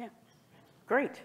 Yeah, great.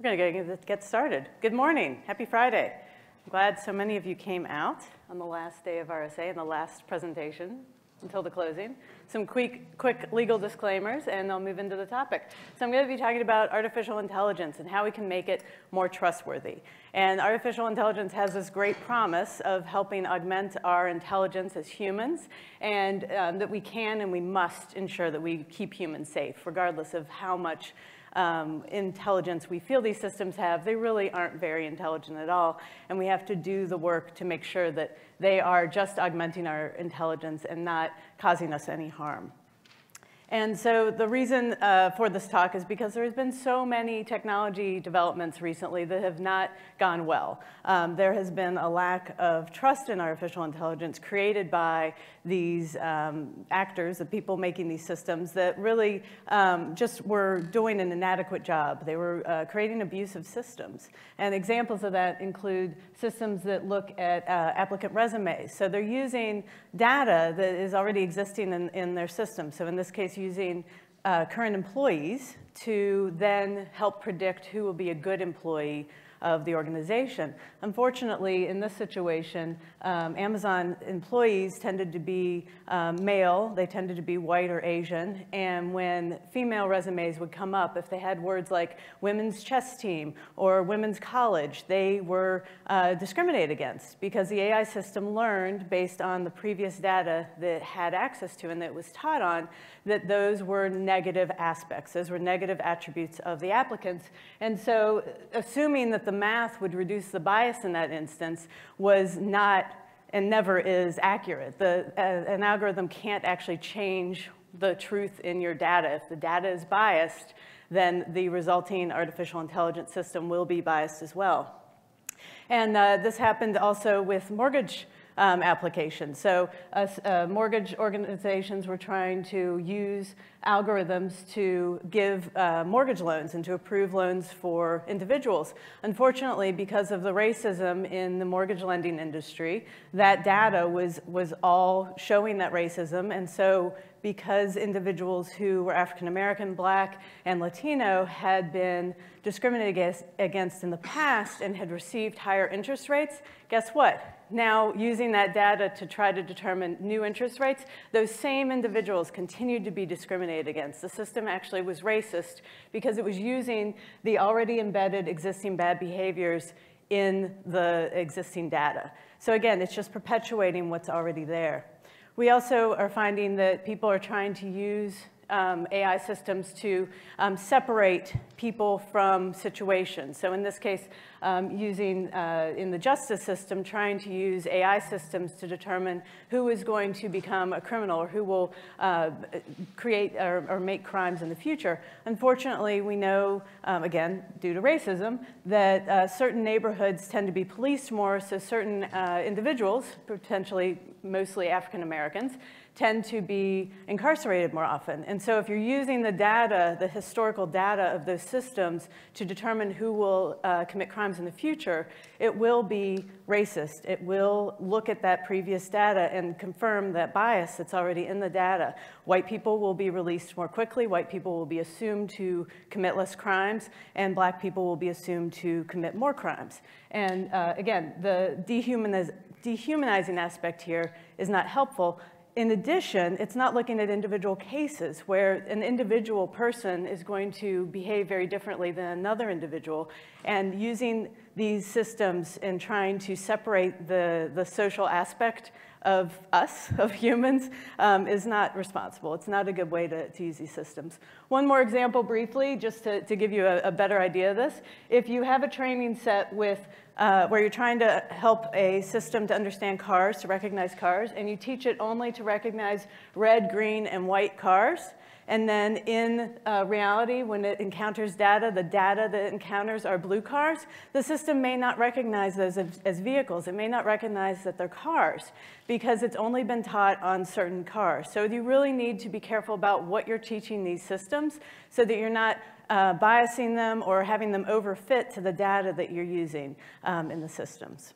We're going to get started. Good morning. Happy Friday. I'm glad so many of you came out on the last day of RSA and the last presentation until the closing. Some quick, quick legal disclaimers, and I'll move into the topic. So I'm going to be talking about artificial intelligence and how we can make it more trustworthy. And artificial intelligence has this great promise of helping augment our intelligence as humans, and um, that we can and we must ensure that we keep humans safe, regardless of how much um, intelligence we feel these systems have, they really aren't very intelligent at all. And we have to do the work to make sure that they are just augmenting our intelligence and not causing us any harm. And so the reason uh, for this talk is because there has been so many technology developments recently that have not gone well. Um, there has been a lack of trust in artificial intelligence created by these um, actors, the people making these systems that really um, just were doing an inadequate job. They were uh, creating abusive systems. And examples of that include systems that look at uh, applicant resumes. So they're using data that is already existing in, in their system. So in this case, using uh, current employees to then help predict who will be a good employee of the organization. Unfortunately, in this situation, um, Amazon employees tended to be um, male, they tended to be white or Asian, and when female resumes would come up, if they had words like women's chess team or women's college, they were uh, discriminated against because the AI system learned based on the previous data that it had access to and that was taught on that those were negative aspects. Those were negative attributes of the applicants. And so assuming that the math would reduce the bias in that instance was not and never is accurate. The, uh, an algorithm can't actually change the truth in your data. If the data is biased, then the resulting artificial intelligence system will be biased as well. And uh, this happened also with mortgage um, applications. So uh, uh, mortgage organizations were trying to use algorithms to give uh, mortgage loans and to approve loans for individuals. Unfortunately, because of the racism in the mortgage lending industry, that data was, was all showing that racism. And so because individuals who were African American, Black, and Latino had been discriminated against, against in the past and had received higher interest rates, guess what? Now using that data to try to determine new interest rates, those same individuals continued to be discriminated against. The system actually was racist because it was using the already embedded existing bad behaviors in the existing data. So again, it's just perpetuating what's already there. We also are finding that people are trying to use um, AI systems to um, separate people from situations. So in this case, um, using uh, in the justice system, trying to use AI systems to determine who is going to become a criminal or who will uh, create or, or, make crimes in the future. Unfortunately, we know, um, again, due to racism, that uh, certain neighborhoods tend to be policed more, so certain uh, individuals, potentially mostly African Americans, tend to be incarcerated more often. And so if you're using the data, the historical data of those systems to determine who will uh, commit crimes in the future, it will be racist. It will look at that previous data and confirm that bias that's already in the data. White people will be released more quickly. White people will be assumed to commit less crimes, and black people will be assumed to commit more crimes. And uh, again, the dehumaniz dehumanizing aspect here is not helpful in addition, it's not looking at individual cases where an individual person is going to behave very differently than another individual. And using these systems and trying to separate the, the social aspect of us, of humans, um, is not responsible. It's not a good way to, to use these systems. One more example briefly, just to, to give you a, a better idea of this. If you have a training set with uh, where you're trying to help a system to understand cars, to recognize cars, and you teach it only to recognize red, green, and white cars, and then in uh, reality, when it encounters data, the data that it encounters are blue cars, the system may not recognize those as, as, vehicles. It may not recognize that they're cars because it's only been taught on certain cars. So you really need to be careful about what you're teaching these systems so that you're not uh, biasing them or having them overfit to the data that you're using um, in the systems.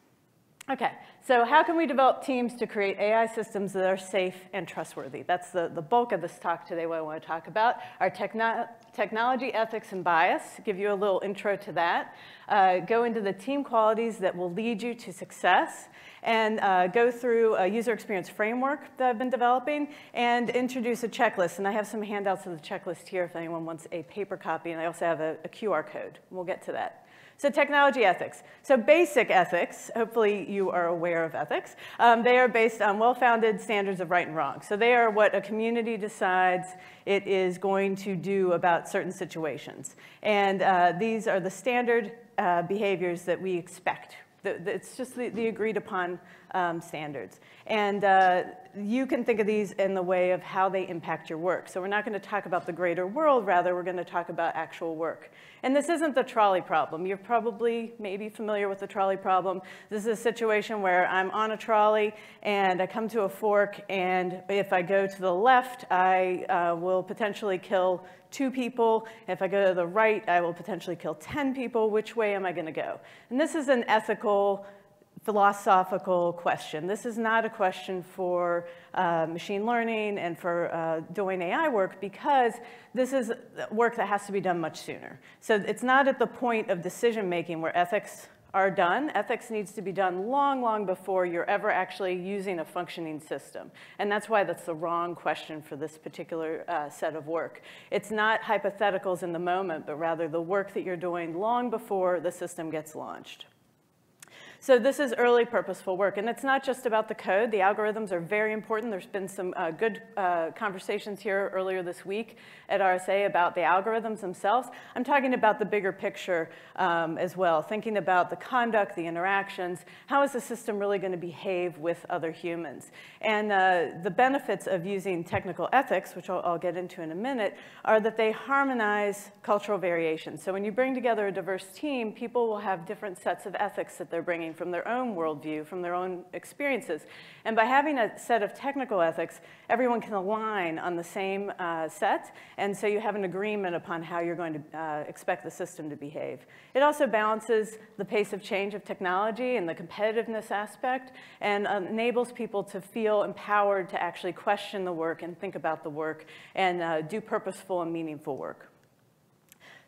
Okay, so how can we develop teams to create AI systems that are safe and trustworthy? That's the, the bulk of this talk today, what I want to talk about. Our techno technology, ethics, and bias, give you a little intro to that. Uh, go into the team qualities that will lead you to success, and uh, go through a user experience framework that I've been developing, and introduce a checklist. And I have some handouts of the checklist here if anyone wants a paper copy, and I also have a, a QR code. We'll get to that. So technology ethics. So basic ethics, hopefully you are aware of ethics. Um, they are based on well-founded standards of right and wrong. So they are what a community decides it is going to do about certain situations. And uh, these are the standard uh, behaviors that we expect. It's just the, the agreed upon um, standards. And uh, you can think of these in the way of how they impact your work. So we're not going to talk about the greater world, rather we're going to talk about actual work. And this isn't the trolley problem. You're probably maybe familiar with the trolley problem. This is a situation where I'm on a trolley and I come to a fork and if I go to the left, I uh, will potentially kill two people. If I go to the right, I will potentially kill 10 people. Which way am I going to go? And this is an ethical philosophical question. This is not a question for uh, machine learning and for uh, doing AI work because this is work that has to be done much sooner. So it's not at the point of decision making where ethics are done. Ethics needs to be done long, long before you're ever actually using a functioning system. And that's why that's the wrong question for this particular uh, set of work. It's not hypotheticals in the moment, but rather the work that you're doing long before the system gets launched. So this is early purposeful work, and it's not just about the code. The algorithms are very important. There's been some uh, good uh, conversations here earlier this week at RSA about the algorithms themselves. I'm talking about the bigger picture um, as well, thinking about the conduct, the interactions, how is the system really going to behave with other humans? And uh, the benefits of using technical ethics, which I'll, I'll get into in a minute, are that they harmonize cultural variation. So when you bring together a diverse team, people will have different sets of ethics that they're bringing from their own worldview, from their own experiences. And by having a set of technical ethics, everyone can align on the same uh, set, and so you have an agreement upon how you're going to uh, expect the system to behave. It also balances the pace of change of technology and the competitiveness aspect, and enables people to feel empowered to actually question the work and think about the work and uh, do purposeful and meaningful work.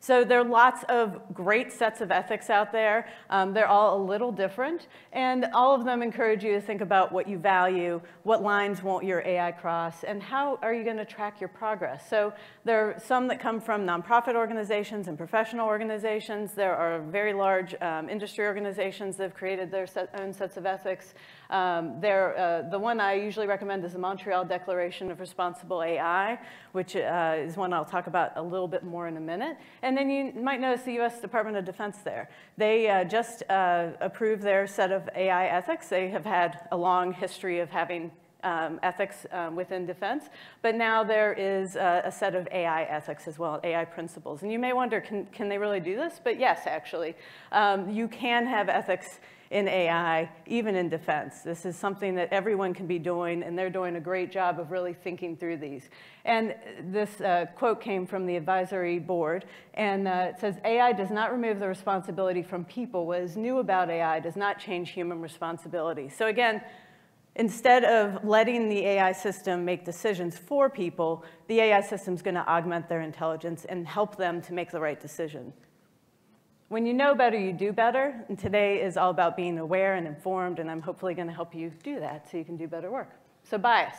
So there are lots of great sets of ethics out there. Um, they're all a little different, and all of them encourage you to think about what you value, what lines won't your AI cross, and how are you going to track your progress. So there are some that come from nonprofit organizations and professional organizations. There are very large um, industry organizations that have created their set, own sets of ethics. Um, uh, the one I usually recommend is the Montreal Declaration of Responsible AI, which uh, is one I'll talk about a little bit more in a minute. And then you might notice the US Department of Defense there. They uh, just uh, approved their set of AI ethics. They have had a long history of having um, ethics um, within defense, but now there is a, a, set of AI ethics as well, AI principles. And you may wonder, can, can they really do this? But yes, actually. Um, you can have ethics in AI, even in defense. This is something that everyone can be doing, and they're doing a great job of really thinking through these. And this uh, quote came from the advisory board, and uh, it says, AI does not remove the responsibility from people. What is new about AI does not change human responsibility. So again, instead of letting the AI system make decisions for people, the AI system is going to augment their intelligence and help them to make the right decision. When you know better, you do better. And today is all about being aware and informed, and I'm hopefully going to help you do that so you can do better work. So bias.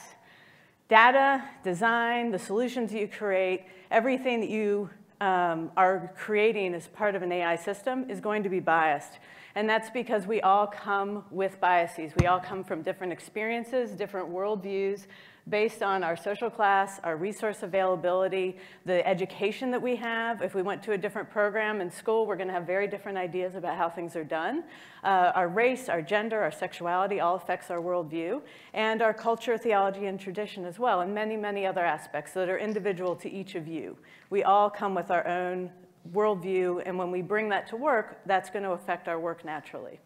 Data, design, the solutions you create, everything that you um, are creating as part of an AI system is going to be biased. And that's because we all come with biases. We all come from different experiences, different worldviews, based on our social class, our resource availability, the education that we have. If we went to a different program in school, we're going to have very different ideas about how things are done. Uh, our race, our gender, our sexuality all affects our worldview, and our culture, theology, and tradition as well, and many, many other aspects that are individual to each of you. We all come with our own worldview, and when we bring that to work, that's going to affect our work naturally.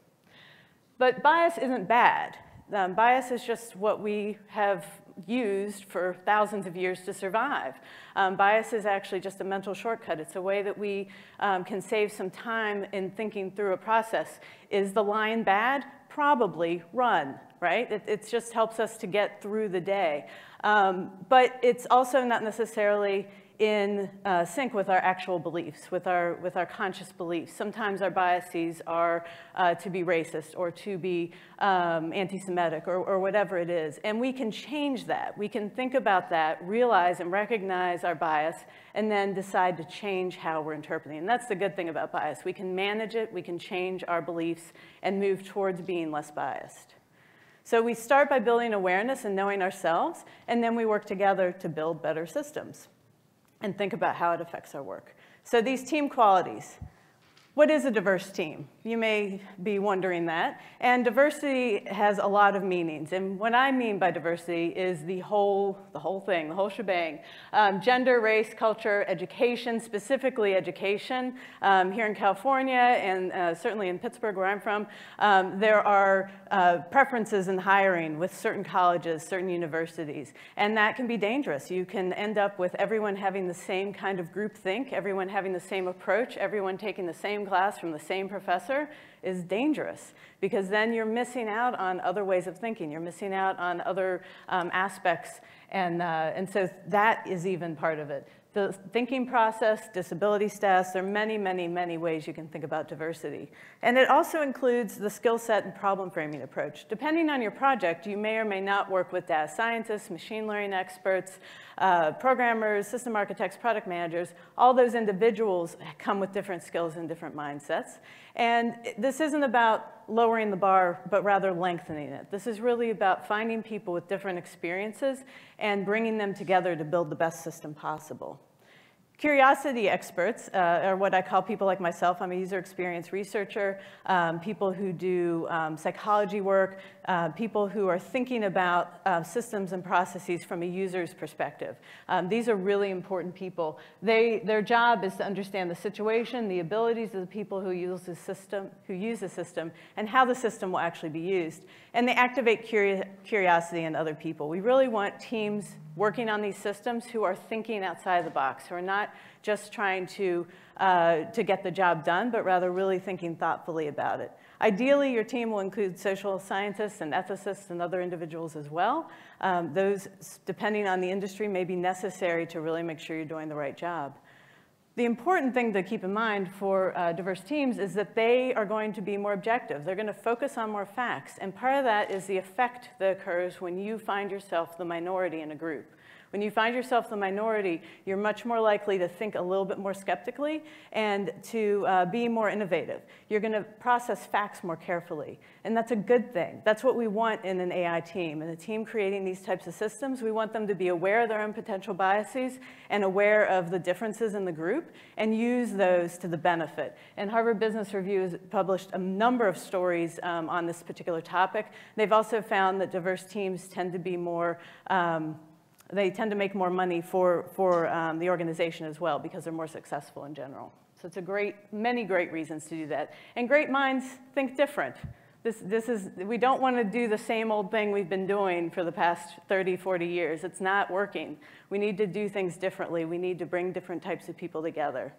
But bias isn't bad. Um, bias is just what we have used for thousands of years to survive. Um, bias is actually just a mental shortcut. It's a way that we um, can save some time in thinking through a process. Is the line bad? Probably run, right? It, it just helps us to get through the day. Um, but it's also not necessarily in uh, sync with our actual beliefs, with our, with our conscious beliefs. Sometimes our biases are uh, to be racist or to be um, anti-Semitic or, or whatever it is. And we can change that. We can think about that, realize and recognize our bias, and then decide to change how we're interpreting. And that's the good thing about bias. We can manage it, we can change our beliefs, and move towards being less biased. So we start by building awareness and knowing ourselves, and then we work together to build better systems and think about how it affects our work. So these team qualities, what is a diverse team? You may be wondering that. And diversity has a lot of meanings. And what I mean by diversity is the whole, the whole thing, the whole shebang. Um, gender, race, culture, education, specifically education. Um, here in California and uh, certainly in Pittsburgh where I'm from, um, there are uh, preferences in hiring with certain colleges, certain universities. And that can be dangerous. You can end up with everyone having the same kind of group think, everyone having the same approach, everyone taking the same class from the same professor is dangerous because then you're missing out on other ways of thinking. You're missing out on other um, aspects. And, uh, and so that is even part of it the thinking process, disability status, there are many, many, many ways you can think about diversity. And it also includes the skill set and problem framing approach. Depending on your project, you may or may not work with data scientists, machine learning experts, uh, programmers, system architects, product managers. All those individuals come with different skills and different mindsets. And this isn't about lowering the bar, but rather lengthening it. This is really about finding people with different experiences and bringing them together to build the best system possible. Curiosity experts uh, are what I call people like myself. I'm a user experience researcher, um, people who do um, psychology work, uh, people who are thinking about uh, systems and processes from a user's perspective. Um, these are really important people. They, their job is to understand the situation, the abilities of the people who use the system, who use the system, and how the system will actually be used. And they activate curi curiosity in other people. We really want teams working on these systems who are thinking outside the box, who are not just trying to, uh, to get the job done, but rather really thinking thoughtfully about it. Ideally, your team will include social scientists and ethicists and other individuals as well. Um, those, depending on the industry, may be necessary to really make sure you're doing the right job. The important thing to keep in mind for uh, diverse teams is that they are going to be more objective. They're going to focus on more facts. And part of that is the effect that occurs when you find yourself the minority in a group. When you find yourself the minority, you're much more likely to think a little bit more skeptically and to uh, be more innovative. You're going to process facts more carefully. And that's a good thing. That's what we want in an AI team. In a team creating these types of systems, we want them to be aware of their own potential biases and aware of the differences in the group and use those to the benefit. And Harvard Business Review has published a number of stories um, on this particular topic. They've also found that diverse teams tend to be more um, they tend to make more money for, for um, the organization as well because they're more successful in general. So it's a great, many great reasons to do that. And great minds think different. This, this is, we don't want to do the same old thing we've been doing for the past 30, 40 years. It's not working. We need to do things differently. We need to bring different types of people together.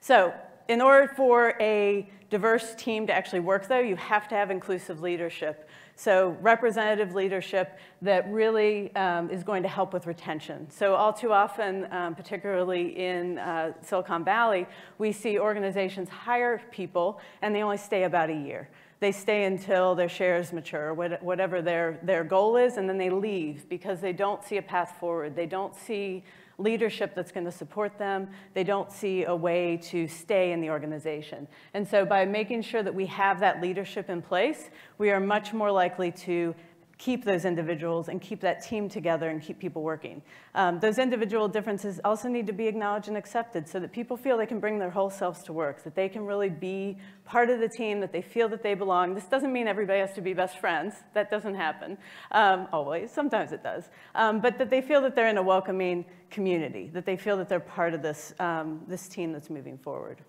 So in order for a diverse team to actually work, though, you have to have inclusive leadership. So representative leadership that really um, is going to help with retention. So all too often, um, particularly in uh, Silicon Valley, we see organizations hire people and they only stay about a year. They stay until their shares mature, whatever their, their goal is, and then they leave because they don't see a path forward. They don't see leadership that's going to support them. They don't see a way to stay in the organization. And so by making sure that we have that leadership in place, we are much more likely to keep those individuals and keep that team together and keep people working. Um, those individual differences also need to be acknowledged and accepted so that people feel they can bring their whole selves to work, that they can really be part of the team, that they feel that they belong. This doesn't mean everybody has to be best friends. That doesn't happen um, always. Sometimes it does. Um, but that they feel that they're in a welcoming community, that they feel that they're part of this, um, this team that's moving forward.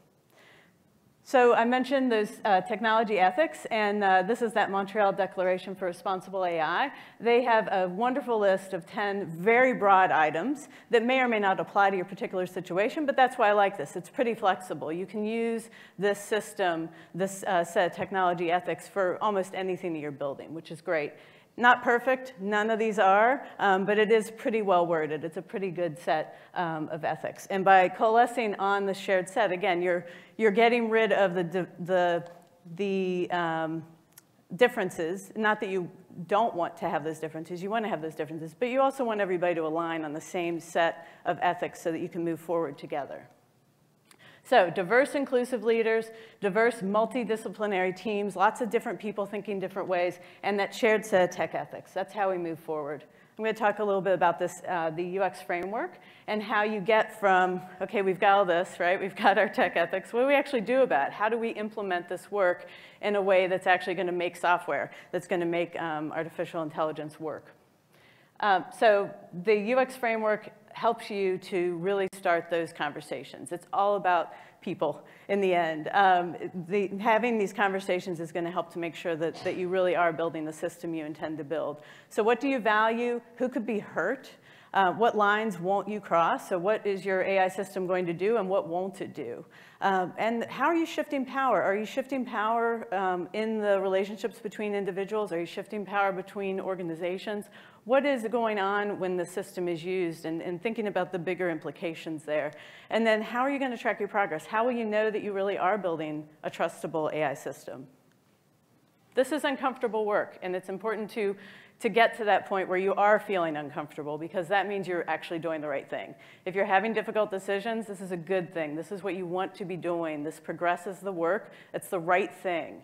So I mentioned those uh, technology ethics, and uh, this is that Montreal Declaration for Responsible AI. They have a wonderful list of 10 very broad items that may or may not apply to your particular situation, but that's why I like this. It's pretty flexible. You can use this system, this uh, set of technology ethics for almost anything that you're building, which is great. Not perfect, none of these are, um, but it is pretty well worded. It's a pretty good set um, of ethics. And by coalescing on the shared set, again, you're, you're getting rid of the, the, the um, differences, not that you don't want to have those differences, you want to have those differences, but you also want everybody to align on the same set of ethics so that you can move forward together. So diverse, inclusive leaders, diverse, multidisciplinary teams, lots of different people thinking different ways, and that shared set of tech ethics. That's how we move forward. I'm going to talk a little bit about this, uh, the UX framework, and how you get from, okay, we've got all this, right? We've got our tech ethics. What do we actually do about it? How do we implement this work in a way that's actually going to make software, that's going to make um, artificial intelligence work? Um, so the UX framework helps you to really start those conversations. It's all about people in the end. Um, the, having these conversations is going to help to make sure that, that you really are building the system you intend to build. So what do you value? Who could be hurt? Uh, what lines won't you cross? So what is your AI system going to do and what won't it do? Um, and how are you shifting power? Are you shifting power um, in the relationships between individuals? Are you shifting power between organizations? what is going on when the system is used and, and, thinking about the bigger implications there. And then how are you going to track your progress? How will you know that you really are building a trustable AI system? This is uncomfortable work, and it's important to, to get to that point where you are feeling uncomfortable because that means you're actually doing the right thing. If you're having difficult decisions, this is a good thing. This is what you want to be doing. This progresses the work. It's the right thing.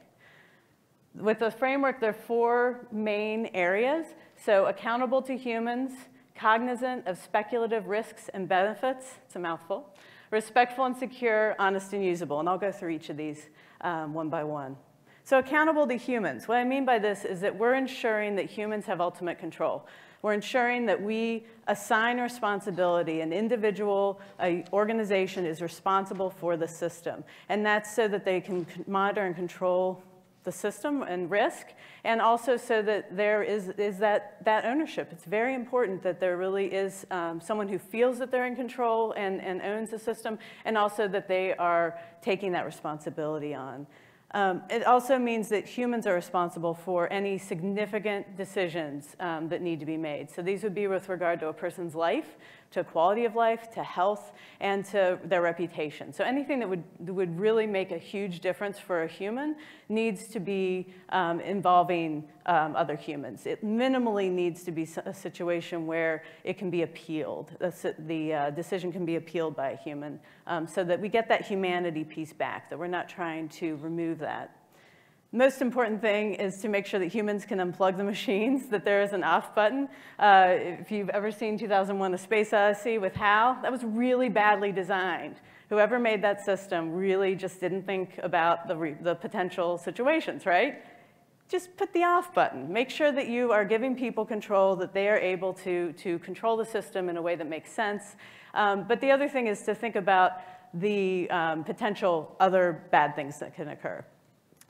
With the framework, there are four main areas. So accountable to humans, cognizant of speculative risks and benefits, it's a mouthful, respectful and secure, honest and usable. And I'll go through each of these um, one by one. So accountable to humans. What I mean by this is that we're ensuring that humans have ultimate control. We're ensuring that we assign responsibility. An individual, an organization is responsible for the system. And that's so that they can monitor and control the system and risk, and also so that there is, is that, that ownership. It's very important that there really is um, someone who feels that they're in control and, and owns the system, and also that they are taking that responsibility on. Um, it also means that humans are responsible for any significant decisions um, that need to be made. So these would be with regard to a person's life, to quality of life, to health, and to their reputation. So anything that would, would really make a huge difference for a human needs to be um, involving um, other humans. It minimally needs to be a situation where it can be appealed. The, uh, decision can be appealed by a human um, so that we get that humanity piece back, that we're not trying to remove that. Most important thing is to make sure that humans can unplug the machines, that there is an off button. Uh, if you've ever seen 2001 The Space Odyssey with HAL, that was really badly designed. Whoever made that system really just didn't think about the, the potential situations, right? Just put the off button. Make sure that you are giving people control, that they are able to, to control the system in a way that makes sense. Um, but the other thing is to think about the um, potential other bad things that can occur.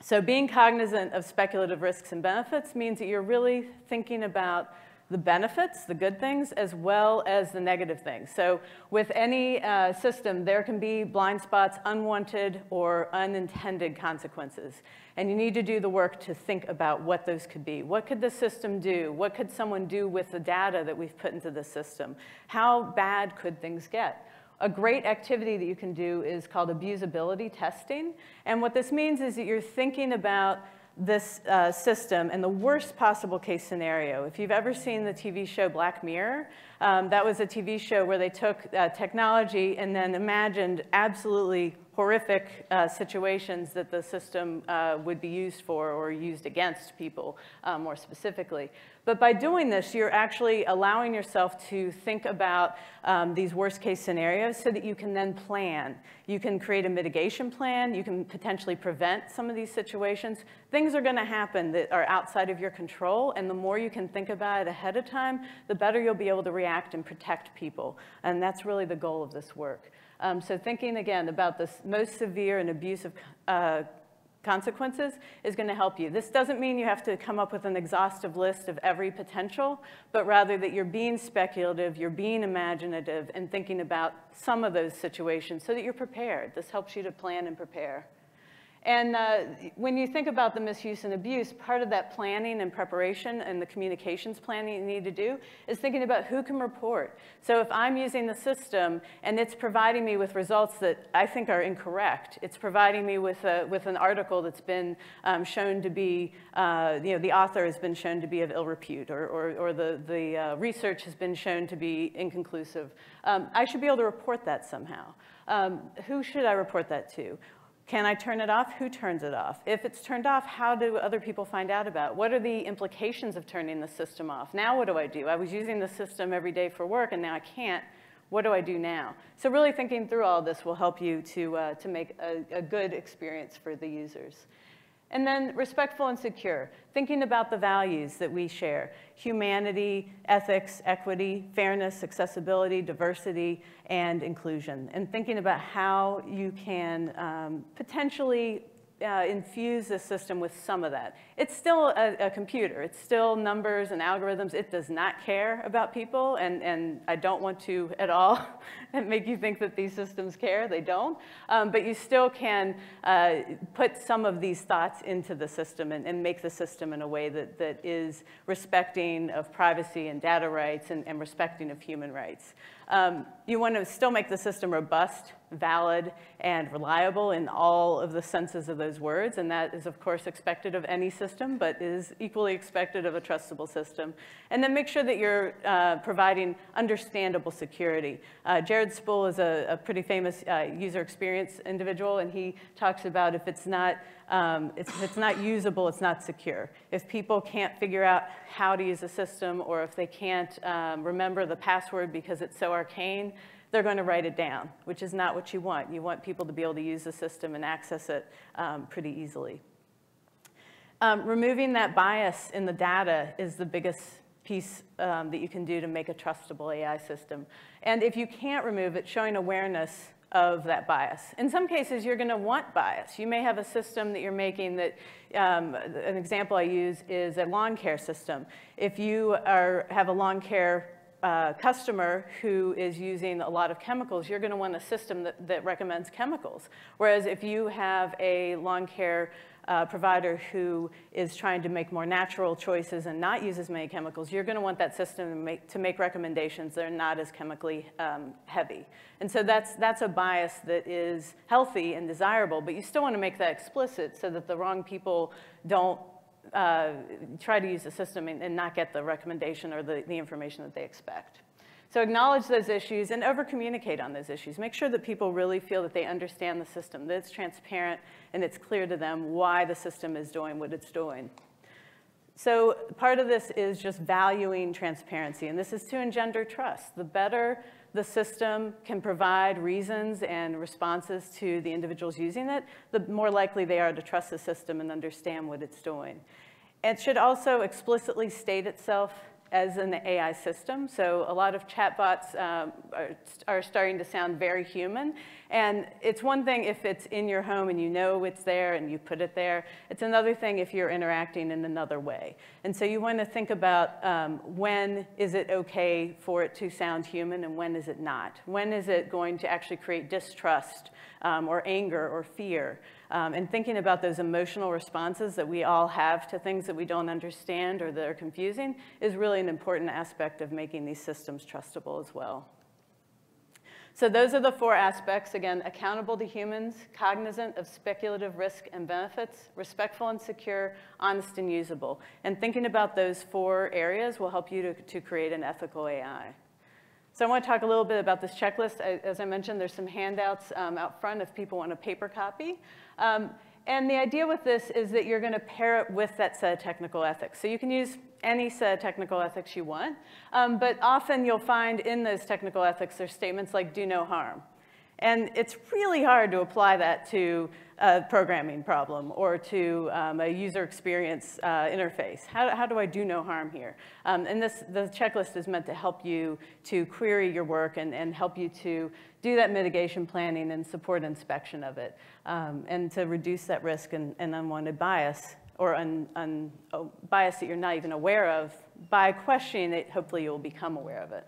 So being cognizant of speculative risks and benefits means that you're really thinking about the benefits, the good things, as well as the negative things. So with any uh, system, there can be blind spots, unwanted or unintended consequences. And you need to do the work to think about what those could be. What could the system do? What could someone do with the data that we've put into the system? How bad could things get? A great activity that you can do is called abusability testing. And what this means is that you're thinking about this uh, system in the worst possible case scenario. If you've ever seen the TV show Black Mirror, um, that was a TV show where they took uh, technology and then imagined absolutely horrific uh, situations that the system uh, would be used for or used against people uh, more specifically. But by doing this, you're actually allowing yourself to think about um, these worst case scenarios so that you can then plan. You can create a mitigation plan. You can potentially prevent some of these situations. Things are going to happen that are outside of your control, and the more you can think about it ahead of time, the better you'll be able to react and protect people. And that's really the goal of this work. Um, so thinking again about the most severe and abusive uh, consequences is going to help you. This doesn't mean you have to come up with an exhaustive list of every potential, but rather that you're being speculative, you're being imaginative, and thinking about some of those situations so that you're prepared. This helps you to plan and prepare. And uh, when you think about the misuse and abuse, part of that planning and preparation and the communications planning you need to do is thinking about who can report. So if I'm using the system and it's providing me with results that I think are incorrect, it's providing me with, a, with an article that's been um, shown to be, uh, you know, the author has been shown to be of ill repute or, or, or the, the uh, research has been shown to be inconclusive, um, I should be able to report that somehow. Um, who should I report that to? Can I turn it off? Who turns it off? If it's turned off, how do other people find out about it? What are the implications of turning the system off? Now what do I do? I was using the system every day for work and now I can't. What do I do now? So really thinking through all this will help you to, uh, to make a, a good experience for the users. And then respectful and secure, thinking about the values that we share, humanity, ethics, equity, fairness, accessibility, diversity, and inclusion, and thinking about how you can um, potentially uh, infuse the system with some of that. It's still a, a, computer. It's still numbers and algorithms. It does not care about people, and, and I don't want to at all make you think that these systems care. They don't. Um, but you still can uh, put some of these thoughts into the system and, and, make the system in a way that, that is respecting of privacy and data rights and, and respecting of human rights. Um, you want to still make the system robust, valid, and reliable in all of the senses of those words, and that is, of course, expected of any system, but is equally expected of a trustable system. And then make sure that you're uh, providing understandable security. Uh, Jared Spool is a, a pretty famous uh, user experience individual, and he talks about if it's not um, if it's not usable, it's not secure. If people can't figure out how to use a system or if they can't um, remember the password because it's so arcane, they're going to write it down, which is not what you want. You want people to be able to use the system and access it um, pretty easily. Um, removing that bias in the data is the biggest piece um, that you can do to make a trustable AI system. And if you can't remove it, showing awareness of that bias. In some cases, you're going to want bias. You may have a system that you're making that, um, an example I use is a lawn care system. If you are, have a lawn care uh, customer who is using a lot of chemicals, you're going to want a system that, that recommends chemicals. Whereas if you have a lawn care uh, provider who is trying to make more natural choices and not use as many chemicals, you're going to want that system to make, to make recommendations that are not as chemically um, heavy. And so that's, that's a bias that is healthy and desirable, but you still want to make that explicit so that the wrong people don't uh, try to use the system and, and, not get the recommendation or the, the information that they expect. So acknowledge those issues and over-communicate on those issues. Make sure that people really feel that they understand the system, that it's transparent and it's clear to them why the system is doing what it's doing. So part of this is just valuing transparency, and this is to engender trust. The better the system can provide reasons and responses to the individuals using it, the more likely they are to trust the system and understand what it's doing. It should also explicitly state itself as an AI system. So a lot of chatbots um, are, are, starting to sound very human. And it's one thing if it's in your home and you know it's there and you put it there. It's another thing if you're interacting in another way. And so you want to think about um, when is it okay for it to sound human and when is it not? When is it going to actually create distrust um, or anger or fear? Um, and thinking about those emotional responses that we all have to things that we don't understand or that are confusing is really an important aspect of making these systems trustable as well. So those are the four aspects, again, accountable to humans, cognizant of speculative risk and benefits, respectful and secure, honest and usable. And thinking about those four areas will help you to, to create an ethical AI. So I want to talk a little bit about this checklist. As I mentioned, there's some handouts um, out front if people want a paper copy. Um, And the idea with this is that you're going to pair it with that set of technical ethics. So you can use any set of technical ethics you want, um, but often you'll find in those technical ethics there's statements like do no harm. And it's really hard to apply that to a programming problem or to um, a user experience uh, interface. How, how, do I do no harm here? Um, and this, the checklist is meant to help you to query your work and, and help you to do that mitigation planning and support inspection of it um, and to reduce that risk and, and unwanted bias or un, un, oh, bias that you're not even aware of by questioning it, hopefully you'll become aware of it.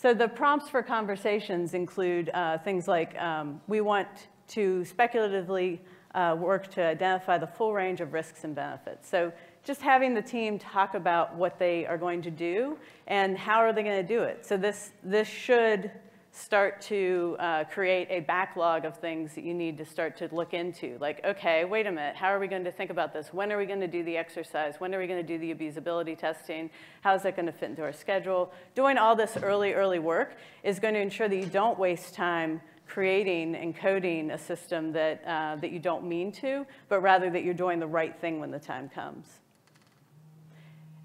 So the prompts for conversations include uh, things like um, we want to speculatively uh, work to identify the full range of risks and benefits. So just having the team talk about what they are going to do and how are they going to do it. So this, this should start to uh, create a backlog of things that you need to start to look into. Like, okay, wait a minute, how are we going to think about this? When are we going to do the exercise? When are we going to do the abusability testing? How is that going to fit into our schedule? Doing all this early, early work is going to ensure that you don't waste time creating and coding a system that, uh, that you don't mean to, but rather that you're doing the right thing when the time comes.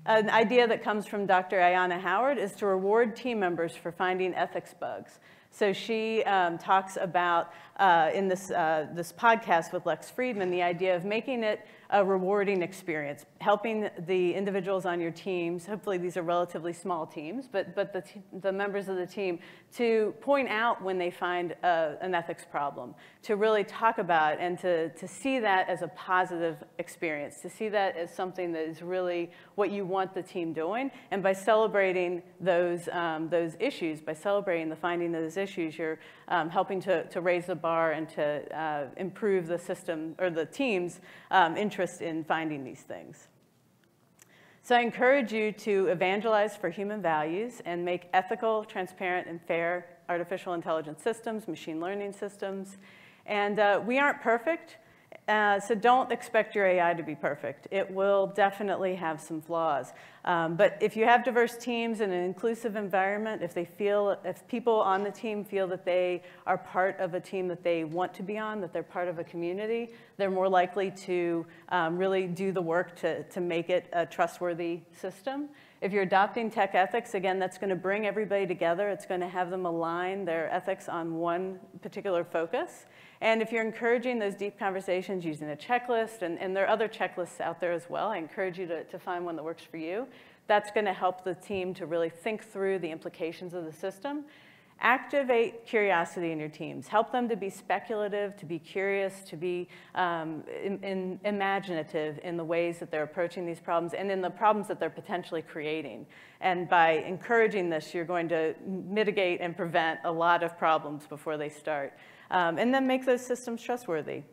An idea that comes from Dr. Ayanna Howard is to reward team members for finding ethics bugs. So she um, talks about, uh, in this, uh, this podcast with Lex Fridman, the idea of making it a rewarding experience, helping the individuals on your teams, hopefully these are relatively small teams, but, but the, the members of the team, to point out when they find a, an ethics problem, to really talk about and to, to see that as a positive experience, to see that as something that is really what you want the team doing. And by celebrating those, um, those issues, by celebrating the finding of those issues, you're um, helping to, to raise the bar and to uh, improve the system or the team's um, interest in finding these things. So I encourage you to evangelize for human values and make ethical, transparent, and fair artificial intelligence systems, machine learning systems. And uh, we aren't perfect, uh, so don't expect your AI to be perfect. It will definitely have some flaws. Um, but if you have diverse teams in an inclusive environment, if they feel, if people on the team feel that they are part of a team that they want to be on, that they're part of a community, they're more likely to um, really do the work to, to make it a trustworthy system. If you're adopting tech ethics, again, that's going to bring everybody together. It's going to have them align their ethics on one particular focus. And if you're encouraging those deep conversations using a checklist, and, and there are other checklists out there as well, I encourage you to, to find one that works for you. That's going to help the team to really think through the implications of the system Activate curiosity in your teams. Help them to be speculative, to be curious, to be um, in, in imaginative in the ways that they're approaching these problems and in the problems that they're potentially creating. And by encouraging this, you're going to mitigate and prevent a lot of problems before they start. Um, and then make those systems trustworthy.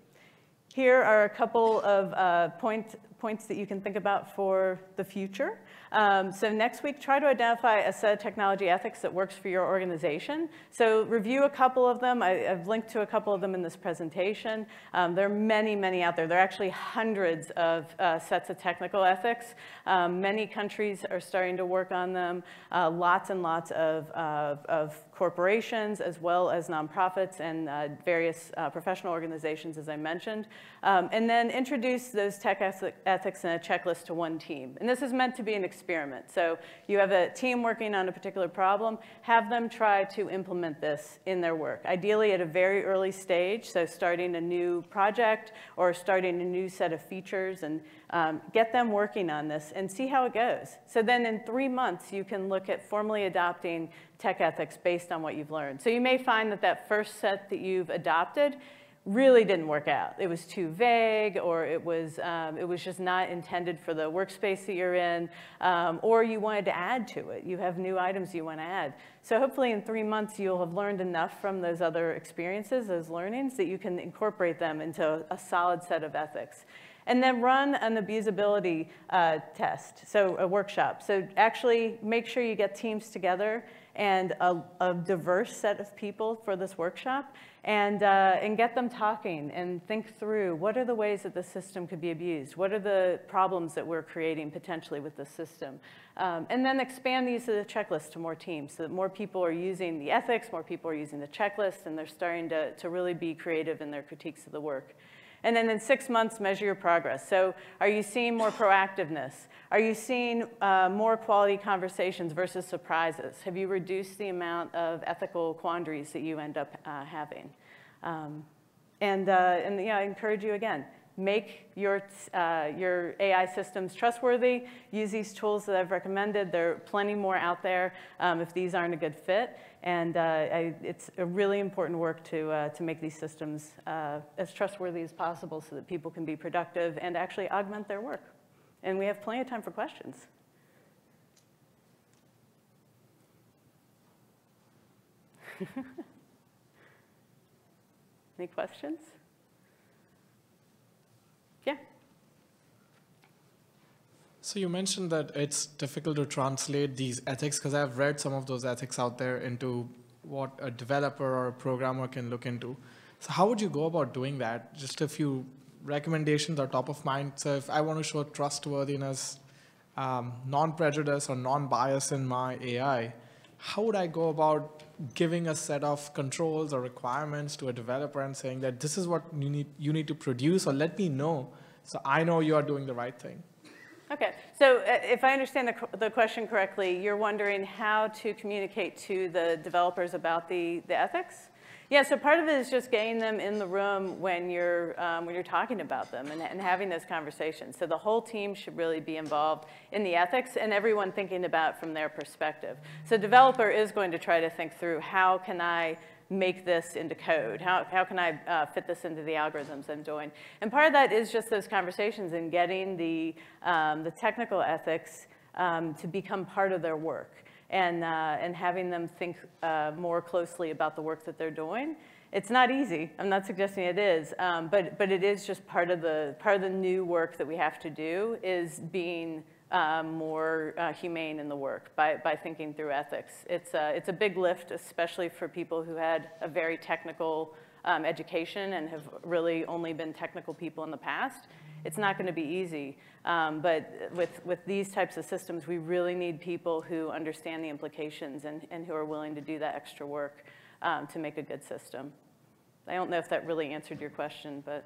Here are a couple of uh, point, points that you can think about for the future. Um, so next week, try to identify a set of technology ethics that works for your organization. So review a couple of them. I, have linked to a couple of them in this presentation. Um, there are many, many out there. There are actually hundreds of uh, sets of technical ethics. Um, many countries are starting to work on them. Uh, lots and lots of, of corporations as well as nonprofits and uh, various uh, professional organizations, as I mentioned. Um, and then introduce those tech ethics and a checklist to one team. And this is meant to be an experiment. So you have a team working on a particular problem, have them try to implement this in their work, ideally at a very early stage, so starting a new project or starting a new set of features and um, get them working on this and see how it goes. So then in three months, you can look at formally adopting tech ethics based on what you've learned. So you may find that that first set that you've adopted really didn't work out. It was too vague, or it was, um, it was just not intended for the workspace that you're in, um, or you wanted to add to it. You have new items you want to add. So hopefully in three months, you'll have learned enough from those other experiences, those learnings, that you can incorporate them into a solid set of ethics. And then run an abusability uh, test, so a workshop. So actually make sure you get teams together and a, a diverse set of people for this workshop and, uh, and get them talking and think through what are the ways that the system could be abused? What are the problems that we're creating potentially with the system? Um, and then expand these to the checklist to more teams so that more people are using the ethics, more people are using the checklist, and they're starting to, to really be creative in their critiques of the work. And then in six months, measure your progress. So are you seeing more proactiveness? Are you seeing uh, more quality conversations versus surprises? Have you reduced the amount of ethical quandaries that you end up uh, having? Um, and, uh, and yeah, I encourage you again, make your, uh, your AI systems trustworthy. Use these tools that I've recommended. There are plenty more out there um, if these aren't a good fit. And uh, I, it's a really important work to, uh, to make these systems uh, as trustworthy as possible so that people can be productive and actually augment their work. And we have plenty of time for questions. Any questions? Yeah. So you mentioned that it's difficult to translate these ethics because I've read some of those ethics out there into what a developer or a programmer can look into. So how would you go about doing that? Just a few recommendations are top of mind. So if I want to show trustworthiness, um, non-prejudice or non-bias in my AI, how would I go about giving a set of controls or requirements to a developer and saying that this is what you need, you need to produce or let me know so I know you are doing the right thing? Okay, so uh, if I understand the, the question correctly, you're wondering how to communicate to the developers about the, the ethics? Yeah, so part of it is just getting them in the room when you're, um, when you're talking about them and, and having those conversations. So the whole team should really be involved in the ethics and everyone thinking about from their perspective. So developer is going to try to think through how can I make this into code? How, how can I uh, fit this into the algorithms I'm doing? And part of that is just those conversations and getting the, um, the technical ethics um, to become part of their work and, uh, and having them think uh, more closely about the work that they're doing. It's not easy. I'm not suggesting it is, um, but, but it is just part of, the, part of the new work that we have to do is being um, more uh, humane in the work by, by thinking through ethics. It's a, it's a big lift, especially for people who had a very technical um, education and have really only been technical people in the past. It's not going to be easy. Um, but with, with these types of systems, we really need people who understand the implications and, and who are willing to do that extra work um, to make a good system. I don't know if that really answered your question, but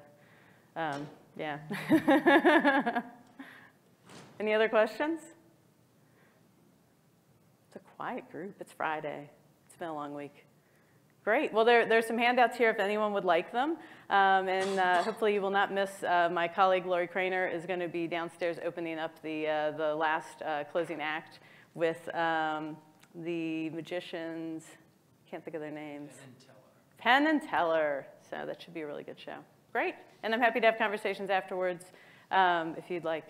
um, yeah. Any other questions? It's a quiet group. It's Friday. It's been a long week. Great. Well, there, there's some handouts here if anyone would like them. Um, and uh, hopefully you will not miss, uh, my colleague Lorrie Cranor is going to be downstairs opening up the, uh, the last uh, closing act with um, the magicians, can't think of their names. Penn and Teller. Penn and Teller. So that should be a really good show. Great. And I'm happy to have conversations afterwards um, if you'd like.